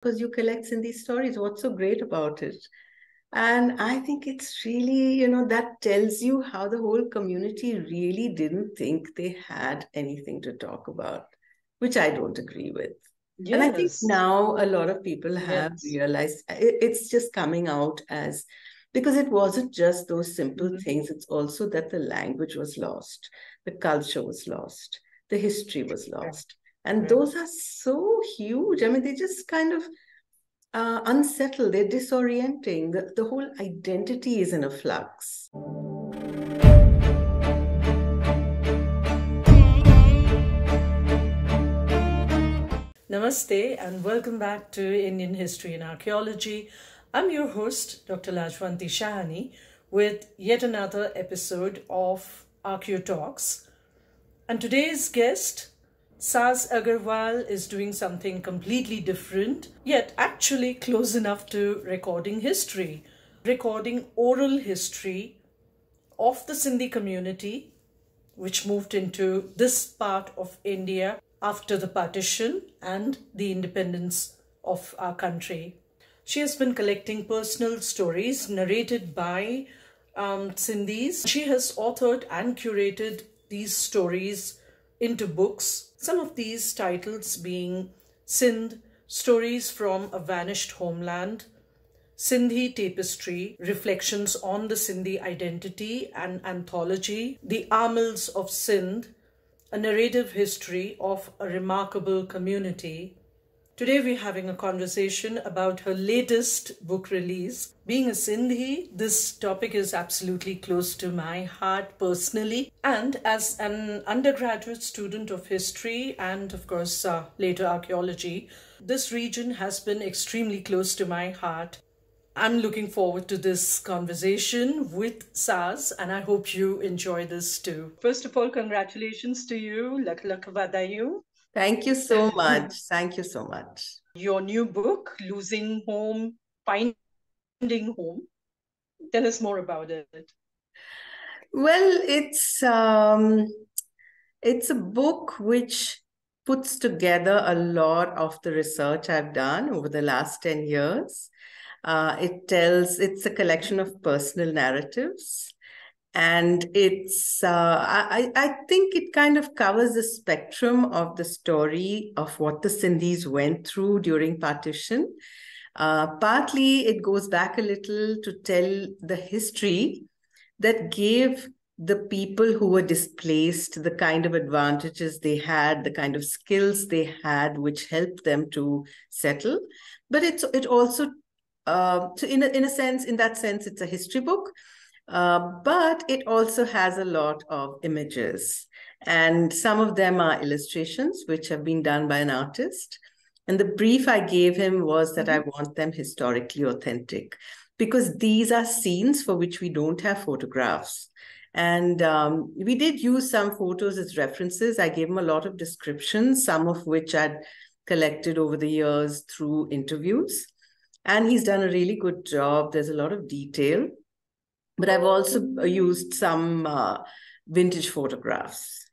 because you collect Sindhi stories. What's so great about it? And I think it's really, you know, that tells you how the whole community really didn't think they had anything to talk about, which I don't agree with. Yes. And I think now a lot of people have yes. realized it's just coming out as because it wasn't just those simple mm-hmm. things, it's also that the language was lost, the culture was lost, the history was lost. And those are so huge. I mean, they just kind of uh, unsettled, they're disorienting. The, the whole identity is in a flux. Namaste and welcome back to Indian History and Archaeology. I'm your host, Dr. Lajwanti Shahani, with yet another episode of Archaeo Talks. And today's guest Saaz Aggarwal is doing something completely different, yet actually close enough to recording history, recording oral history of the Sindhi community, which moved into this part of India after the partition and the independence of our country. She has been collecting personal stories narrated by um, Sindhis. She has authored and curated these stories into books, some of these titles being Sindh, Stories from a Vanished Homeland, Sindhi Tapestry, Reflections on the Sindhi Identity and Anthology, The Amils of Sindh, a narrative history of a remarkable community, Today we're having a conversation about her latest book release. Being a Sindhi, this topic is absolutely close to my heart personally. And as an undergraduate student of history and, of course, uh, later archaeology, this region has been extremely close to my heart. I'm looking forward to this conversation with Saaz, and I hope you enjoy this too. First of all, congratulations to you. Lak lak vadayu. Thank you so much. Thank you so much. Your new book, Losing Home, Finding Home. Tell us more about it. Well, it's um, it's a book which puts together a lot of the research I've done over the last 10 years. Uh, it tells, it's a collection of personal narratives and it's uh, I, I think it kind of covers the spectrum of the story of what the Sindhis went through during partition. Uh, partly it goes back a little to tell the history that gave the people who were displaced the kind of advantages they had, the kind of skills they had, which helped them to settle. But it's it also, uh, so in a, in a sense, in that sense, it's a history book uh, but it also has a lot of images. And some of them are illustrations, which have been done by an artist. And the brief I gave him was that I mm-hmm. want them historically authentic because these are scenes for which we don't have photographs. And um, we did use some photos as references. I gave him a lot of descriptions, some of which I'd collected over the years through interviews. And he's done a really good job. There's a lot of detail but I've also used some uh, vintage photographs.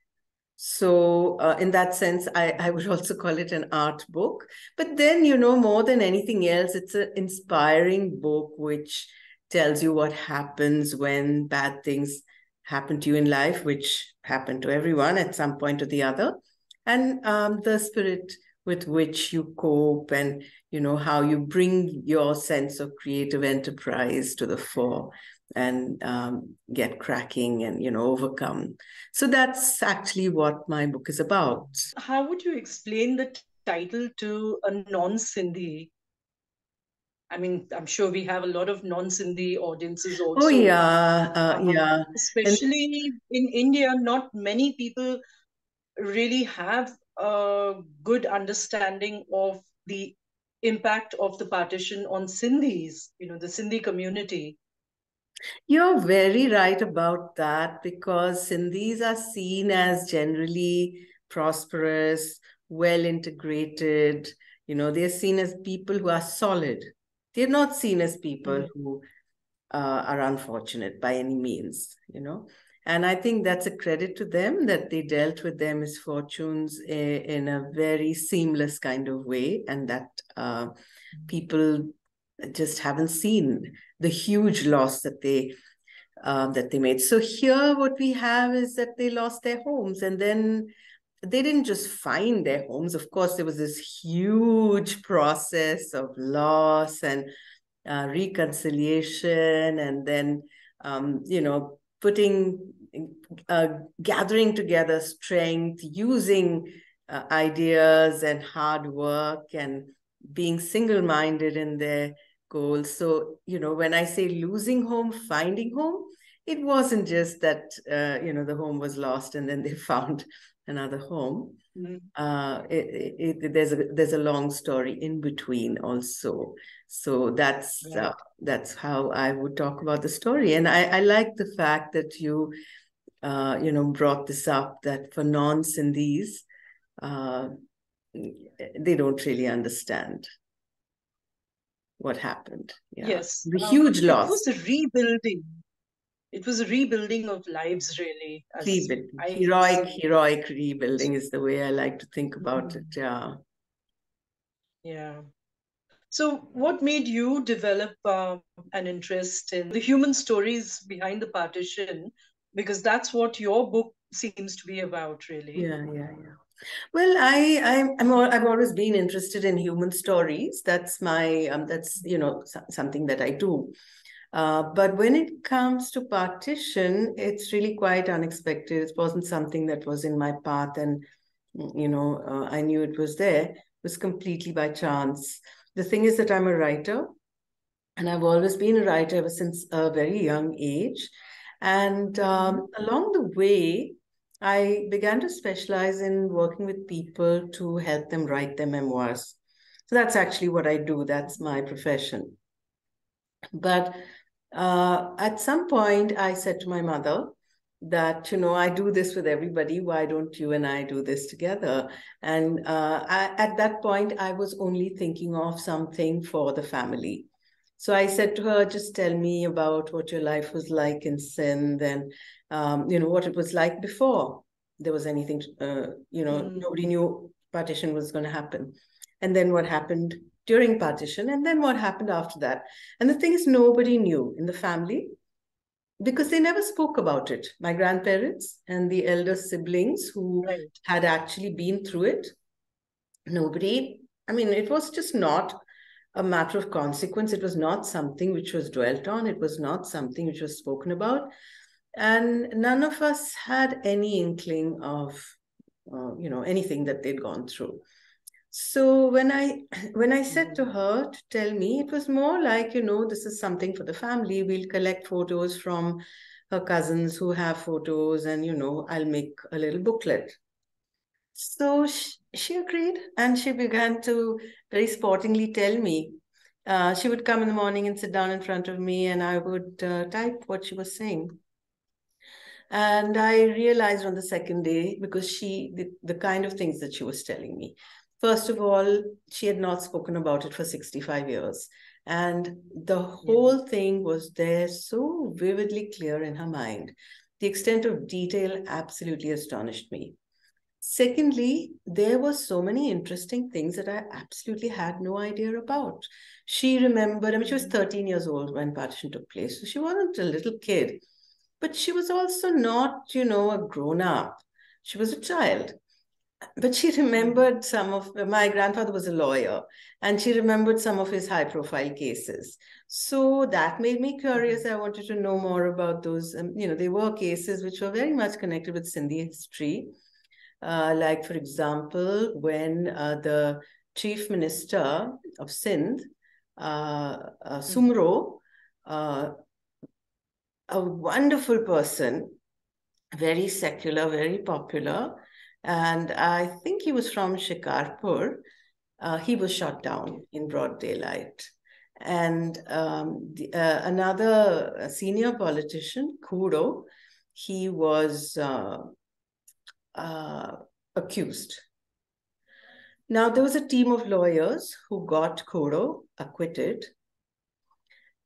So, uh, in that sense, I, I would also call it an art book. But then, you know, more than anything else, it's an inspiring book which tells you what happens when bad things happen to you in life, which happen to everyone at some point or the other, and um, the spirit with which you cope and you know how you bring your sense of creative enterprise to the fore and um, get cracking and you know overcome so that's actually what my book is about how would you explain the t- title to a non-sindhi I mean, I'm sure we have a lot of non-Sindhi audiences also. Oh yeah, uh, um, yeah. Especially and... in India, not many people really have a good understanding of the impact of the partition on Sindhis. You know, the Sindhi community. You're very right about that because Sindhis are seen as generally prosperous, well integrated. You know, they're seen as people who are solid. They're not seen as people mm-hmm. who uh, are unfortunate by any means, you know. And I think that's a credit to them that they dealt with their misfortunes in, in a very seamless kind of way. And that uh, people just haven't seen the huge loss that they um, that they made. So here, what we have is that they lost their homes, and then they didn't just find their homes. Of course, there was this huge process of loss and uh, reconciliation, and then um, you know putting, uh, gathering together strength, using uh, ideas and hard work, and being single-minded in their goals. So, you know, when I say losing home, finding home, it wasn't just that, uh, you know, the home was lost and then they found another home. Mm-hmm. Uh, it, it, there's a there's a long story in between also. So that's uh, that's how I would talk about the story. And I, I like the fact that you, uh, you know, brought this up that for non-Sindhis, uh, they don't really understand what happened. Yeah. Yes. The um, huge loss. It was a rebuilding. It was a rebuilding of lives, really. Rebuilding. Heroic, heroic rebuilding is the way I like to think about mm-hmm. it. Yeah. Yeah. So, what made you develop uh, an interest in the human stories behind the partition? Because that's what your book seems to be about, really. Yeah, yeah, yeah. Well, I, I I'm I've always been interested in human stories. That's my um, that's you know something that I do. Uh, but when it comes to partition, it's really quite unexpected. It wasn't something that was in my path, and you know uh, I knew it was there. It was completely by chance. The thing is that I'm a writer, and I've always been a writer ever since a very young age. And um, along the way, I began to specialize in working with people to help them write their memoirs. So that's actually what I do, that's my profession. But uh, at some point, I said to my mother, that you know i do this with everybody why don't you and i do this together and uh, I, at that point i was only thinking of something for the family so i said to her just tell me about what your life was like in sindh and um, you know, what it was like before there was anything, uh, you know, mm. nobody knew partition was going to happen. And then what happened during partition, and then what happened after that. And the thing is, nobody knew in the family because they never spoke about it. My grandparents and the elder siblings who right. had actually been through it, nobody, I mean, it was just not a matter of consequence. It was not something which was dwelt on. It was not something which was spoken about and none of us had any inkling of uh, you know anything that they'd gone through so when i when i said to her to tell me it was more like you know this is something for the family we'll collect photos from her cousins who have photos and you know i'll make a little booklet so she, she agreed and she began to very sportingly tell me uh, she would come in the morning and sit down in front of me and i would uh, type what she was saying and I realized on the second day, because she, the, the kind of things that she was telling me. First of all, she had not spoken about it for 65 years. And the whole thing was there so vividly clear in her mind. The extent of detail absolutely astonished me. Secondly, there were so many interesting things that I absolutely had no idea about. She remembered, I mean, she was 13 years old when partition took place. So she wasn't a little kid but she was also not, you know, a grown up. She was a child. But she remembered some of my grandfather was a lawyer, and she remembered some of his high profile cases. So that made me curious. I wanted to know more about those. Um, you know, they were cases which were very much connected with Sindhi history. Uh, like, for example, when uh, the chief minister of Sindh, uh, uh Soomro, uh, a wonderful person, very secular, very popular. And I think he was from Shikarpur. Uh, he was shot down in broad daylight. And um, the, uh, another senior politician, Khuhro, he was uh, accused. Now, there was a team of lawyers who got Khuhro acquitted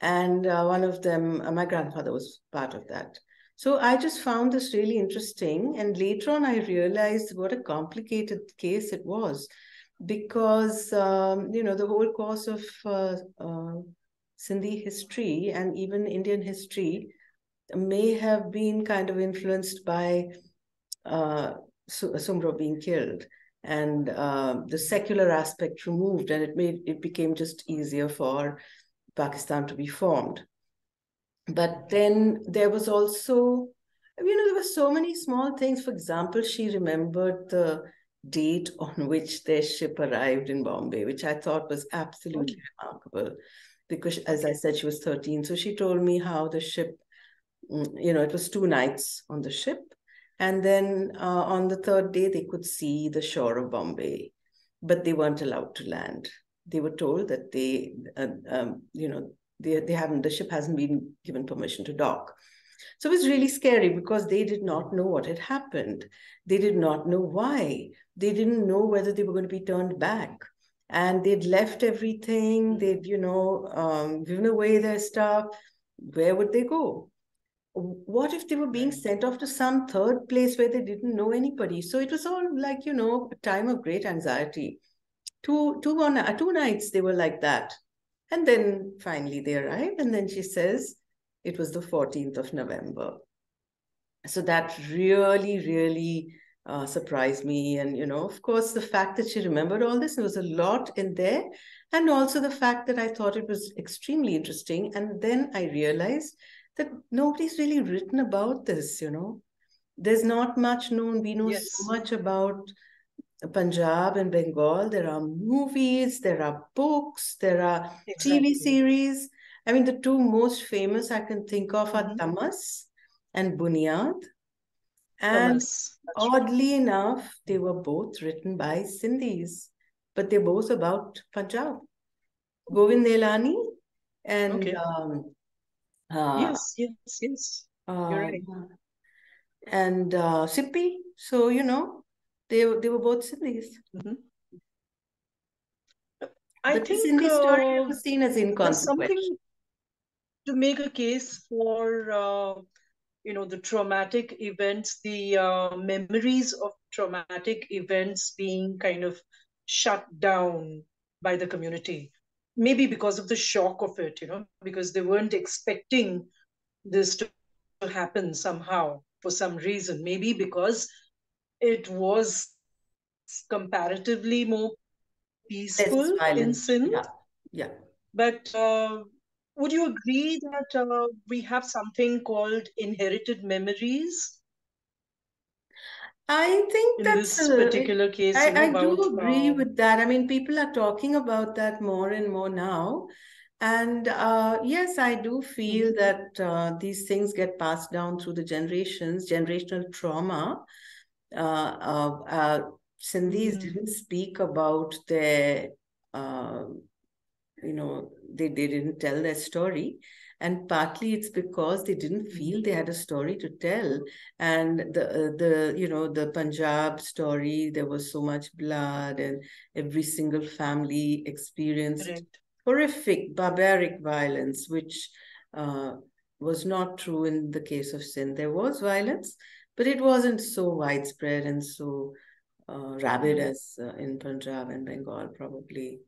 and uh, one of them, uh, my grandfather was part of that. So I just found this really interesting. And later on, I realized what a complicated case it was because um, you know the whole course of uh, uh, Sindhi history and even Indian history may have been kind of influenced by uh, Soomro being killed and uh, the secular aspect removed, and it made it became just easier for Pakistan to be formed. But then there was also, you know, there were so many small things. For example, she remembered the date on which their ship arrived in Bombay, which I thought was absolutely oh. remarkable. Because, as I said, she was 13. So she told me how the ship, mm, you know, it was two nights on the ship. And then uh, on the third day, they could see the shore of Bombay, but they weren't allowed to land. They were told that they, uh, um, you know, they, they haven't, the ship hasn't been given permission to dock. So it was really scary because they did not know what had happened. They did not know why. They didn't know whether they were going to be turned back. And they'd left everything. They'd, you know, um, given away their stuff. Where would they go? What if they were being sent off to some third place where they didn't know anybody? So it was all like, you know, a time of great anxiety. Two, two, on, two nights they were like that. And then finally they arrived. And then she says, it was the 14th of November. So that really, really uh, surprised me. And, you know, of course, the fact that she remembered all this, there was a lot in there. And also the fact that I thought it was extremely interesting. And then I realized that nobody's really written about this, you know. There's not much known. We know yes. so much about Punjab and Bengal. There are movies, there are books, there are exactly. TV series. I mean, the two most famous I can think of are mm-hmm. Tamas and Buniyaad. And oddly enough, they were both written by Sindhis, but they're both about Punjab. Govind Nihalani and okay. um, uh, yes, yes, yes. Uh, You're right. And uh, Sippy. So you know, they they were both Sindhis. Mm-hmm. I but think the Sindhi story uh, was seen as inconsequential to make a case for uh, you know the traumatic events the uh, memories of traumatic events being kind of shut down by the community maybe because of the shock of it you know because they weren't expecting this to happen somehow for some reason maybe because it was comparatively more peaceful in sin yeah, yeah. but uh, would you agree that uh, we have something called inherited memories? I think in that's this particular case. I, I about, do agree uh, with that. I mean, people are talking about that more and more now. And uh, yes, I do feel mm-hmm. that uh, these things get passed down through the generations, generational trauma. Uh, uh, uh Sindhis mm-hmm. didn't speak about their you know they, they didn't tell their story and partly it's because they didn't feel they had a story to tell. And the uh, the you know the punjab story there was so much blood and every single family experienced Correct. horrific barbaric violence which uh, was not true in the case of Sindh. There was violence but it wasn't so widespread and so uh, rabid as uh, in punjab and bengal probably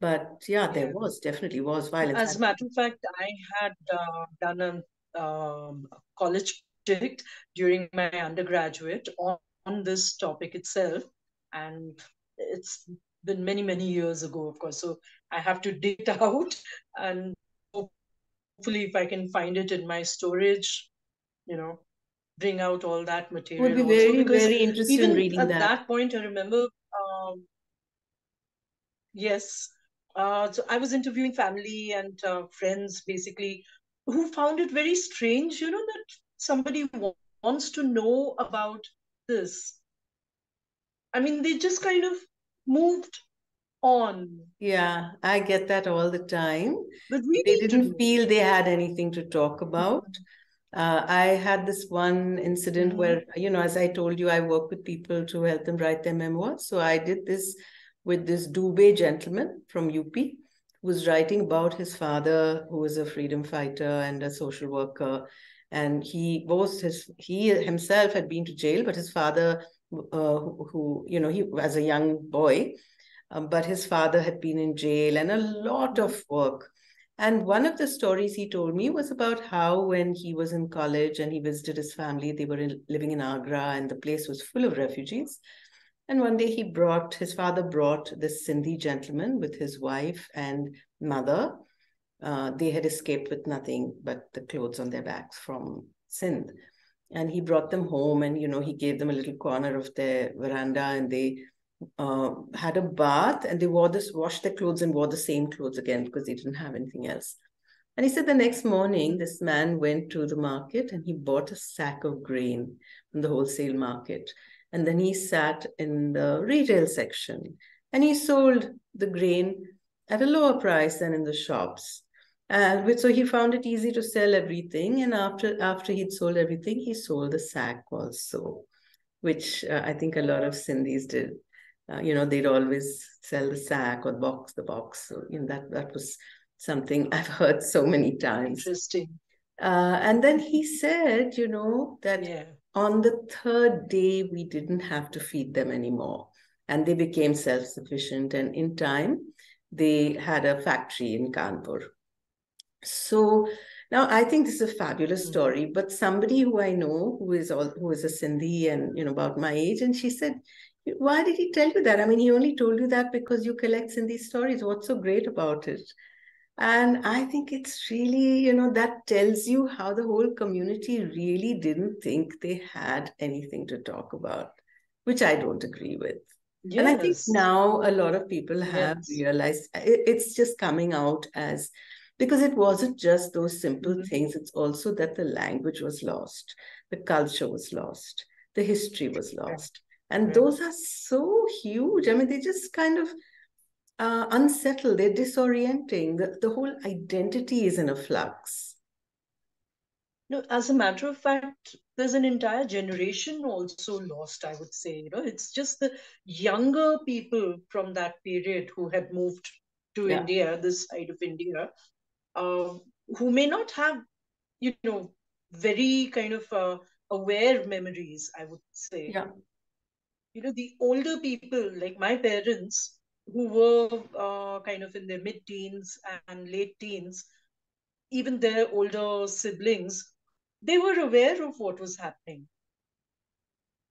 but yeah, there was definitely was violence. As a matter of fact, I had uh, done a um, college project during my undergraduate on, on this topic itself, and it's been many many years ago, of course. So I have to dig it out, and hopefully, if I can find it in my storage, you know, bring out all that material. Would be very very interesting reading at that. that point, I remember. Um, yes uh, so I was interviewing family and uh, friends basically who found it very strange, you know, that somebody wants to know about this. I mean, they just kind of moved on. Yeah, I get that all the time. But we they didn't to... feel they had anything to talk about. Uh, I had this one incident mm-hmm. where, you know, as I told you, I work with people to help them write their memoirs. So I did this with this Dubey gentleman from UP who was writing about his father, who was a freedom fighter and a social worker. And he was his he himself had been to jail, but his father, uh, who, who you know, he as a young boy, um, but his father had been in jail and a lot of work. And one of the stories he told me was about how when he was in college and he visited his family, they were in, living in Agra and the place was full of refugees. And one day he brought, his father brought this Sindhi gentleman with his wife and mother. Uh, they had escaped with nothing but the clothes on their backs from Sindh. And he brought them home and, you know, he gave them a little corner of their veranda and they uh, had a bath and they wore this, washed their clothes and wore the same clothes again because they didn't have anything else. And he said the next morning, this man went to the market and he bought a sack of grain from the wholesale market. And then he sat in the retail section and he sold the grain at a lower price than in the shops. And so he found it easy to sell everything. And after after he'd sold everything, he sold the sack also, which uh, I think a lot of Sindhis did uh, you know they'd always sell the sack or box the box so you know that that was something i've heard so many times interesting uh, and then he said you know that yeah. On the third day we didn't have to feed them anymore and they became self-sufficient and in time they had a factory in kanpur so now I think this is a fabulous mm-hmm. story, but somebody who I know who is all who is a Sindhi and you know about my age, and she said, why did he tell you that? I mean, he only told you that because you collect Sindhi stories. What's so great about it? And I think it's really, you know, that tells you how the whole community really didn't think they had anything to talk about, which I don't agree with. Yes. And I think now a lot of people have yes. realized it's just coming out as because it wasn't just those simple mm-hmm. things, it's also that the language was lost, the culture was lost, the history was lost. And those are so huge. I mean, they just kind of uh, unsettle, they're disorienting. The, the whole identity is in a flux. No, as a matter of fact, there's an entire generation also lost, I would say. You know, it's just the younger people from that period who had moved to yeah. India, this side of India, uh, who may not have, you know, very kind of uh, aware memories, I would say. Yeah you know the older people like my parents who were uh, kind of in their mid teens and late teens even their older siblings they were aware of what was happening.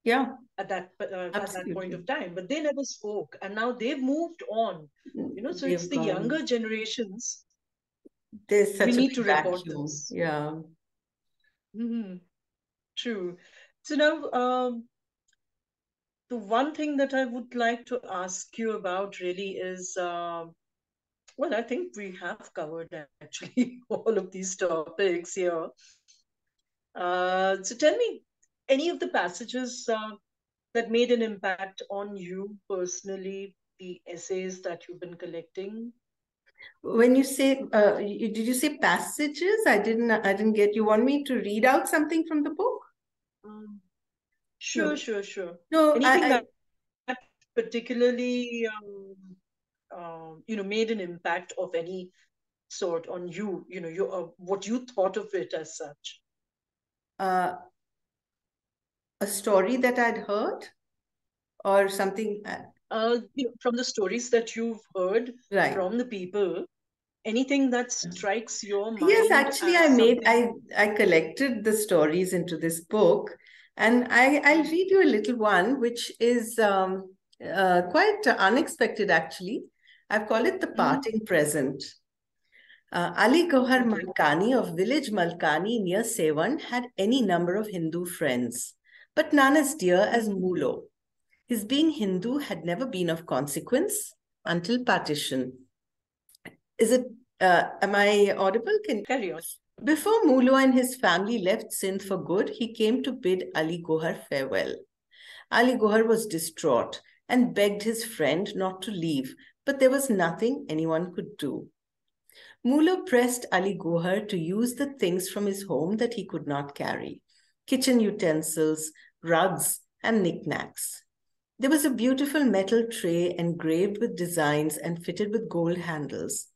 Yeah. At that uh, at that point of time but they never spoke and now they've moved on you know so they've it's the gone. younger generations. There's such we need to record this. Yeah. Mm-hmm. true. So now um, the one thing that I would like to ask you about really is uh, well, I think we have covered actually all of these topics here. Uh, so tell me any of the passages uh, that made an impact on you personally, the essays that you've been collecting. When you say, uh, did you say passages? I didn't. I didn't get. You want me to read out something from the book? Um, Sure, sure, sure. No, anything I, I, that particularly um, uh, you know made an impact of any sort on you. You know, you uh, what you thought of it as such. Uh, a story that I'd heard, or something. Uh, uh you know, from the stories that you've heard right. from the people, anything that strikes your mind yes actually i made i i collected the stories into this book and I, I'll read you a little one, which is um, uh, quite unexpected, actually. I've called it the mm-hmm. parting mm. present. Uh, Ali Gohar Malkani of village Malkani near Sehwan had any number of Hindu friends, but none as dear as Mulo. His being Hindu had never been of consequence until partition. Is it, uh, am I audible? Can Carry on. Before Mulo and his family left Sindh for good, he came to bid Ali Gohar farewell. Ali Gohar was distraught and begged his friend not to leave, but there was nothing anyone could do. Mulo pressed Ali Gohar to use the things from his home that he could not carry kitchen utensils, rugs, and knickknacks. There was a beautiful metal tray engraved with designs and fitted with gold handles.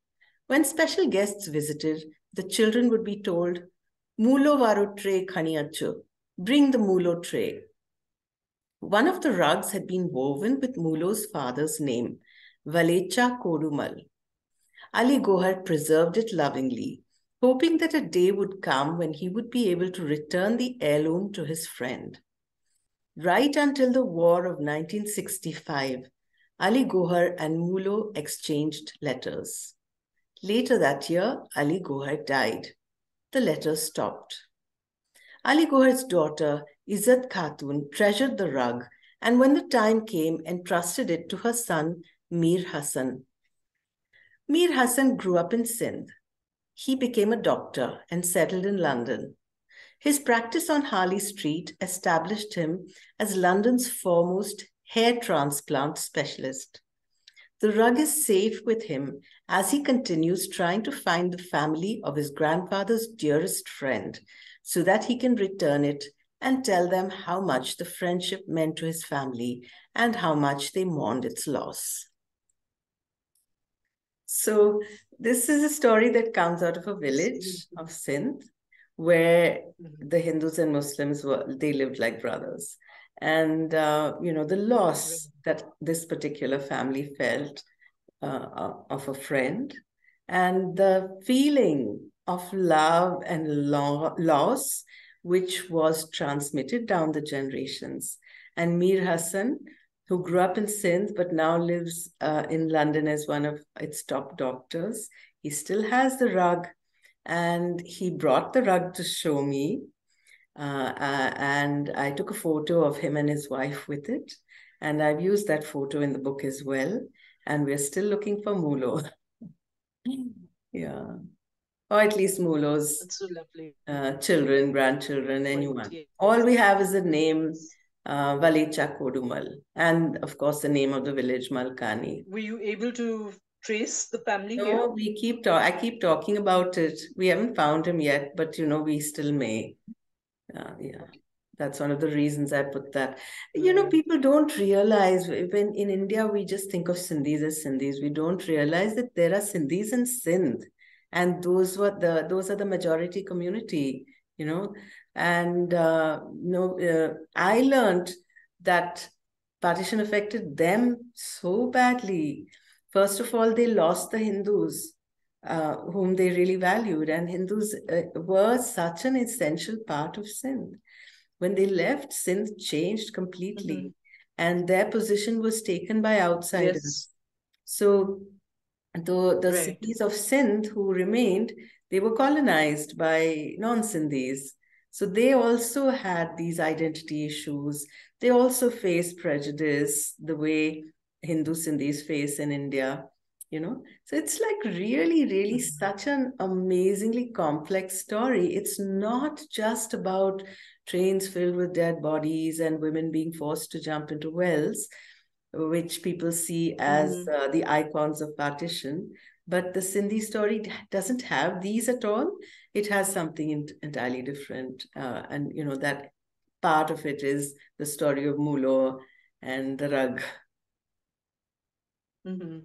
When special guests visited, the children would be told, Mulo varo tray bring the mulo tray. One of the rugs had been woven with Mulo's father's name, Valecha Kodumal. Ali Gohar preserved it lovingly, hoping that a day would come when he would be able to return the heirloom to his friend. Right until the war of 1965, Ali Gohar and Mulo exchanged letters. Later that year, Ali Gohar died. The letters stopped. Ali Gohar's daughter, Izzat Khatun, treasured the rug and when the time came, entrusted it to her son, Mir Hassan. Mir Hassan grew up in Sindh. He became a doctor and settled in London. His practice on Harley Street established him as London's foremost hair transplant specialist. The rug is safe with him as he continues trying to find the family of his grandfather's dearest friend so that he can return it and tell them how much the friendship meant to his family and how much they mourned its loss. So, this is a story that comes out of a village of Sindh where the Hindus and Muslims were, they lived like brothers. And, uh, you know, the loss that this particular family felt uh, of a friend and the feeling of love and lo- loss which was transmitted down the generations. And Mir Hassan, who grew up in Sindh but now lives uh, in London as one of its top doctors, he still has the rug. And he brought the rug to show me. Uh, uh, and I took a photo of him and his wife with it. And I've used that photo in the book as well. And we're still looking for Mulo. yeah or at least Mulo's so lovely. Uh, children, grandchildren, anyone. All we have is the name uh, Valecha Kodumal, and of course the name of the village Malkani. Were you able to trace the family no, here? we keep talk. I keep talking about it. We haven't found him yet, but you know we still may. Uh, yeah. That's one of the reasons I put that. You know, mm. people don't realize when in India we just think of Sindhis as Sindhis. We don't realize that there are Sindhis in Sindh and those were the those are the majority community you know and uh, you know uh, i learned that partition affected them so badly first of all they lost the hindus uh, whom they really valued and hindus uh, were such an essential part of sindh when they left sindh changed completely mm-hmm. and their position was taken by outsiders yes. so the, the right. cities of Sindh who remained, they were colonized by non-Sindhis. So they also had these identity issues. They also faced prejudice the way Hindu Sindhis face in India, you know. So it's like really, really mm-hmm. such an amazingly complex story. It's not just about trains filled with dead bodies and women being forced to jump into wells which people see as mm-hmm. uh, the icons of partition. But the Sindhi story doesn't have these at all. It has something entirely different. Uh, and, you know, that part of it is the story of Mulo and the rug. Mm-hmm.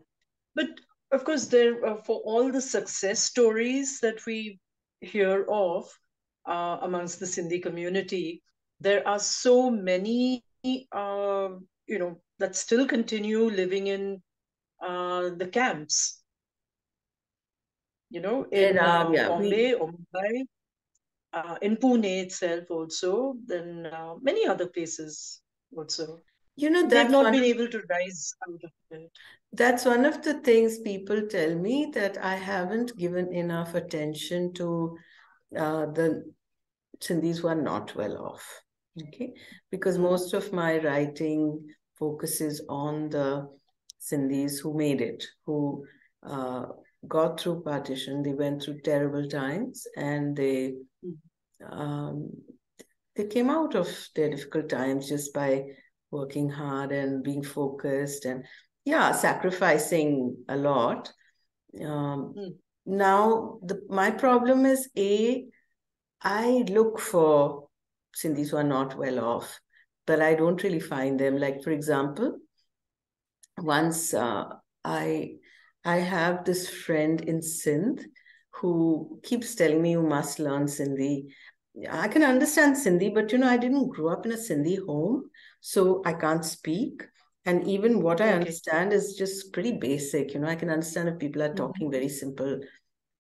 But of course, there uh, for all the success stories that we hear of uh, amongst the Sindhi community, there are so many, uh, you know, that still continue living in uh, the camps. You know, in uh, yeah, Bombay we... or Mumbai, uh, in Pune itself also, then uh, many other places also. You know, they've not been of... able to rise out of it. That's one of the things people tell me that I haven't given enough attention to uh, the Sindhis who are not well off. Okay, because mm-hmm. most of my writing focuses on the Sindhis who made it, who uh, got through partition. They went through terrible times, and they um, they came out of their difficult times just by working hard and being focused and yeah, sacrificing a lot. Um, mm. Now, the, my problem is a I look for Sindhis who are not well off but I don't really find them. Like, for example, once uh, I I have this friend in Sindh who keeps telling me you must learn Sindhi. I can understand Sindhi, but you know, I didn't grow up in a Sindhi home, so I can't speak. and even what I okay. understand is just pretty basic. You know, I can understand if people are mm-hmm. talking very simple.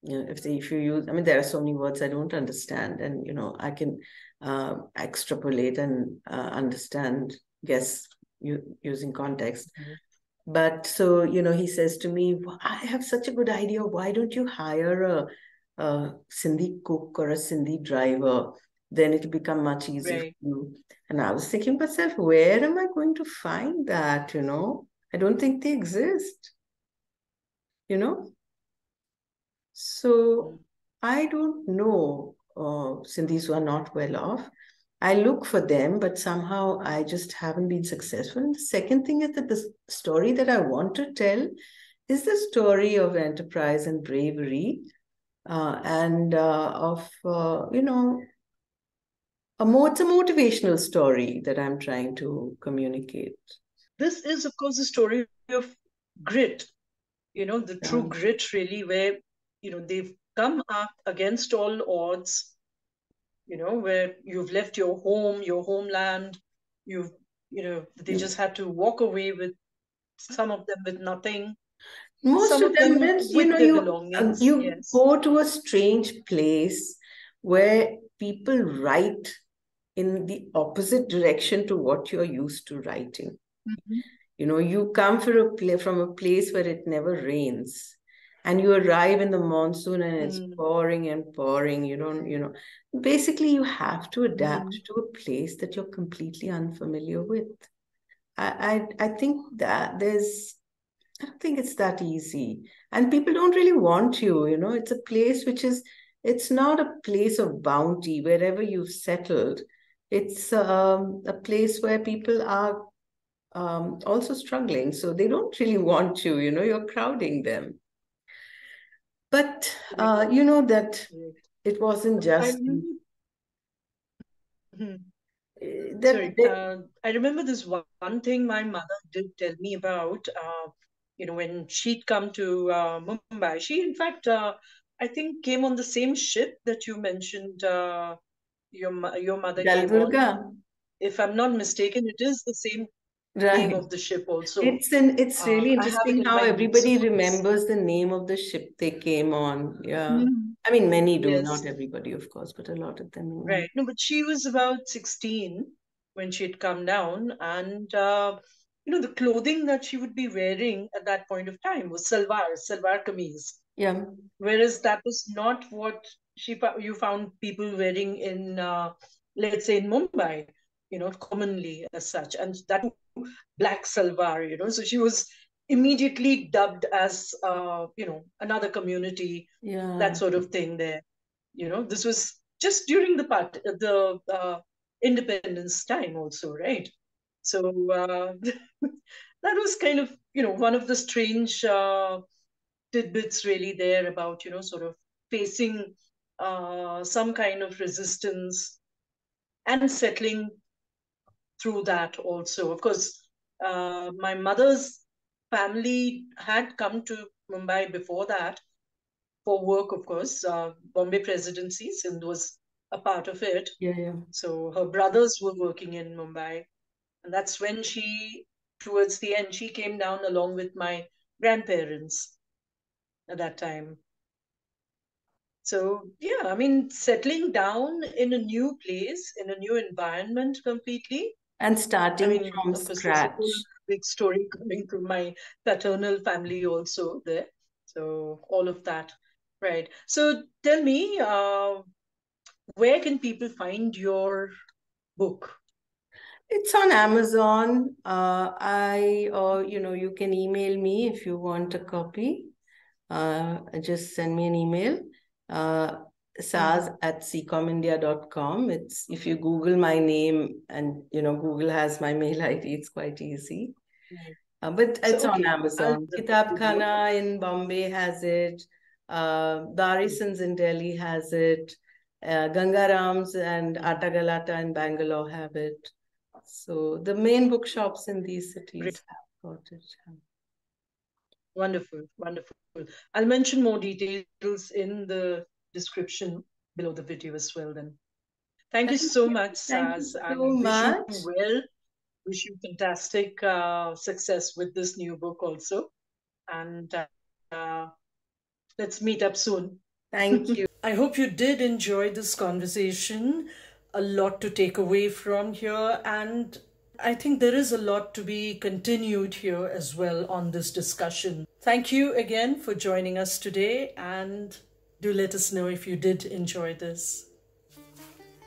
You know, if they if you use, I mean, there are so many words I don't understand, and you know, I can uh, extrapolate and uh, understand, guess you, using context. Mm-hmm. But so you know, he says to me, "I have such a good idea. Why don't you hire a, a Sindhi cook or a Sindhi driver?" then it'll become much easier right. for you. And I was thinking myself, where am I going to find that? You know, I don't think they exist. You know? So I don't know uh, Sindhis who are not well off. I look for them, but somehow I just haven't been successful. And the second thing is that the story that I want to tell is the story of enterprise and bravery uh, and uh, of, uh, you know, a more it's a motivational story that i'm trying to communicate this is of course a story of grit you know the true yeah. grit really where you know they've come up against all odds you know where you've left your home your homeland you've you know they just had to walk away with some of them with nothing most some of them, them you know you, you yes. go to a strange place where people write in the opposite direction to what you're used to writing. Mm-hmm. You know, you come for a from a place where it never rains, and you arrive in the monsoon and it's mm. pouring and pouring. You don't, you know, basically you have to adapt mm. to a place that you're completely unfamiliar with. I, I, I think that there's I don't think it's that easy. And people don't really want you, you know, it's a place which is, it's not a place of bounty wherever you've settled it's um, a place where people are um, also struggling. So they don't really want you, you know, you're crowding them. But uh, you know that it wasn't just. Mm-hmm. That, Sorry, that, uh, I remember this one, thing my mother did tell me about. Uh, you know, when she'd come to uh, Mumbai, she in fact, uh, I think, came on the same ship that you mentioned uh, your your mother Jaldurga. If I'm not mistaken, it is the same right. name of the ship also. It's an it's uh, really uh, interesting how everybody remembers the name of the ship they came on. Yeah. Mm-hmm. I mean many do, yes. not everybody, of course, but a lot of them. Right. No, but she was about 16 when she had come down and uh, you know the clothing that she would be wearing at that point of time was salwar salwar kameez yeah whereas that was not what she you found people wearing in uh, let's say in Mumbai, you know, commonly as such, and that black salwar, you know. So she was immediately dubbed as uh, you know another community, yeah, that sort of thing. There, you know, this was just during the part the uh, independence time also, right? So uh, that was kind of you know one of the strange uh, tidbits really there about you know sort of facing uh, some kind of resistance and settling through that also. Of course, uh, my mother's family had come to Mumbai before that for work, of course. Uh, Bombay Presidency, and was a part of it. Yeah, yeah. So her brothers were working in Mumbai. And that's when she, towards the end, she came down along with my grandparents at that time. So yeah, I mean, settling down in a new place, in a new environment completely. And starting I mean, from scratch. Big story coming from my paternal family also there. So all of that. Right. So tell me, uh, where can people find your book? It's on Amazon. Uh, I or you know you can email me if you want a copy. Uh, just send me an email uh, saz at ccomindia.com. It's if you Google my name and you know Google has my mail ID, it's quite easy. Uh, but it's so, okay. on Amazon. Kitab Khana in Bombay has it. Uh, Bahrisons in Delhi has it. Uh, Gangarams and Atta Galatta in Bangalore have it. So the main bookshops in these cities Great. have got it. Wonderful, wonderful. I'll mention more details in the description below the video as well then. Thank, Thank you so you. much, Saaz. Thank you so much. well wish you fantastic uh, success with this new book also. And uh, let's meet up soon. Thank you. I hope you did enjoy this conversation. A lot to take away from here. And I think there is a lot to be continued here as well on this discussion. Thank you again for joining us today. And do let us know if you did enjoy this.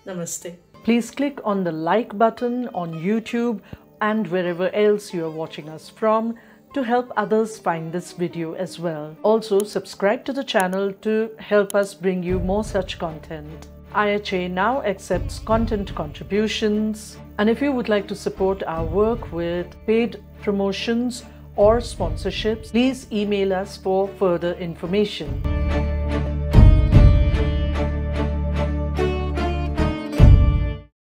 Namaste. Please click on the like button on YouTube and wherever else you are watching us from to help others find this video as well. Also, subscribe to the channel to help us bring you more such content. IHA now accepts content contributions. And if you would like to support our work with paid promotions or sponsorships, please email us for further information.